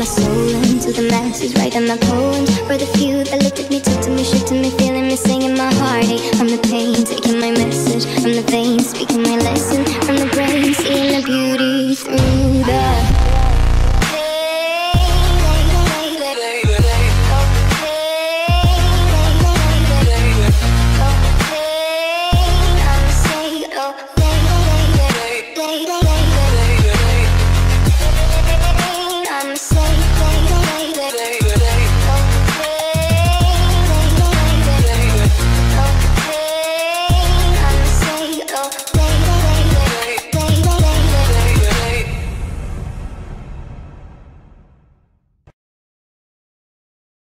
my soul into the masses, writing my poems For the few that looked at me, took to me, shook to me, feeling me, singing my heartache. I'm the pain, taking my message. From the veins, speaking my lesson. From the brain, seeing the beauty through the